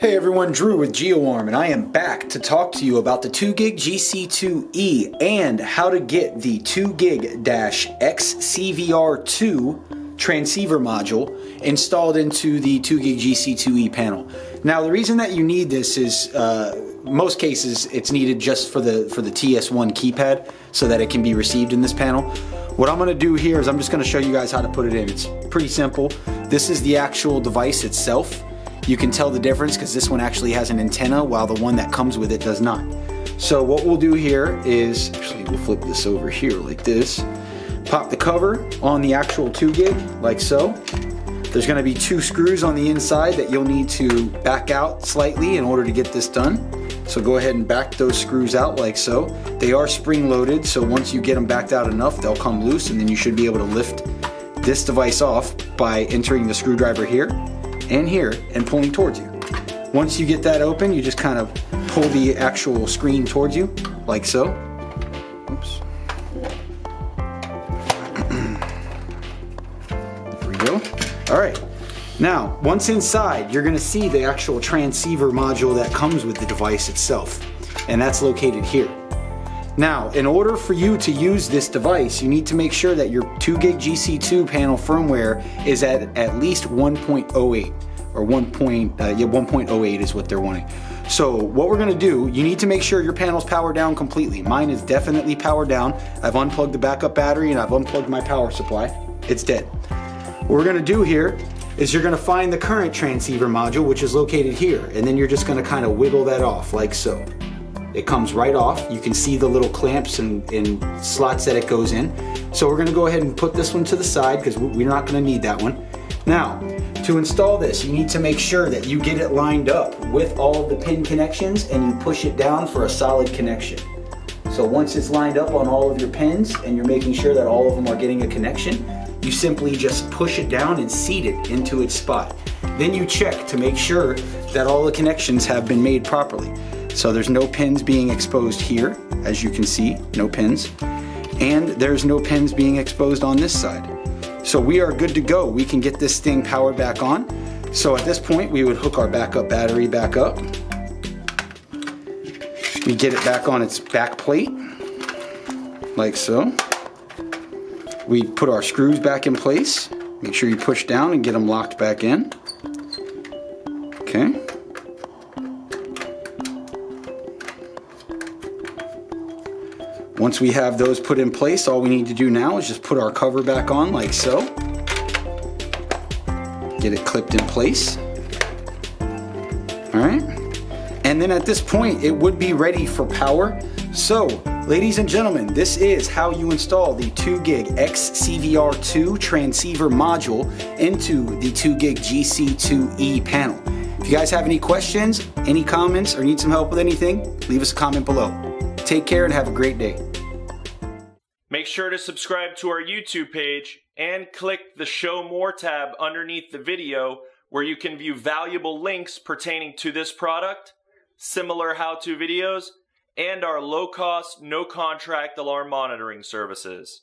Hey everyone, Drew with GeoArm, and I am back to talk to you about the 2GIG GC2E and how to get the 2GIG-XCVR2 transceiver module installed into the 2GIG GC2E panel. Now the reason that you need this is, uh, most cases it's needed just for the, for the TS1 keypad so that it can be received in this panel. What I'm going to do here is I'm just going to show you guys how to put it in. It's pretty simple. This is the actual device itself. You can tell the difference because this one actually has an antenna while the one that comes with it does not. So what we'll do here is, actually we'll flip this over here like this, pop the cover on the actual 2 gig like so. There's going to be two screws on the inside that you'll need to back out slightly in order to get this done. So go ahead and back those screws out like so. They are spring loaded so once you get them backed out enough they'll come loose and then you should be able to lift this device off by entering the screwdriver here and here and pulling towards you. Once you get that open, you just kind of pull the actual screen towards you, like so. Oops. there we go. All right. Now, once inside, you're gonna see the actual transceiver module that comes with the device itself, and that's located here. Now, in order for you to use this device, you need to make sure that your 2 gig GC2 panel firmware is at at least 1.08 or 1. Point, uh, yeah, 1.08 is what they're wanting. So what we're gonna do, you need to make sure your panel's powered down completely. Mine is definitely powered down. I've unplugged the backup battery and I've unplugged my power supply. It's dead. What we're gonna do here is you're gonna find the current transceiver module, which is located here, and then you're just gonna kind of wiggle that off like so. It comes right off. You can see the little clamps and, and, slots that it goes in. So we're gonna go ahead and put this one to the side because we're not gonna need that one. Now, to install this, you need to make sure that you get it lined up with all the pin connections and you push it down for a solid connection. So once it's lined up on all of your pins and you're making sure that all of them are getting a connection, you simply just push it down and seat it into its spot. Then you check to make sure that all the connections have been made properly. So there's no pins being exposed here, as you can see, no pins. And there's no pins being exposed on this side. So we are good to go. We can get this thing powered back on. So at this point, we would hook our backup battery back up. We get it back on its back plate, like so. We put our screws back in place. Make sure you push down and get them locked back in. Okay. Once we have those put in place, all we need to do now is just put our cover back on like so. Get it clipped in place. All right. And then at this point, it would be ready for power. So, ladies and gentlemen, this is how you install the 2 gig XCVR2 transceiver module into the 2 gig GC2E panel. If you guys have any questions, any comments, or need some help with anything, leave us a comment below. Take care and have a great day. Make sure to subscribe to our YouTube page and click the Show More tab underneath the video where you can view valuable links pertaining to this product, similar how-to videos, and our low-cost, no-contract alarm monitoring services.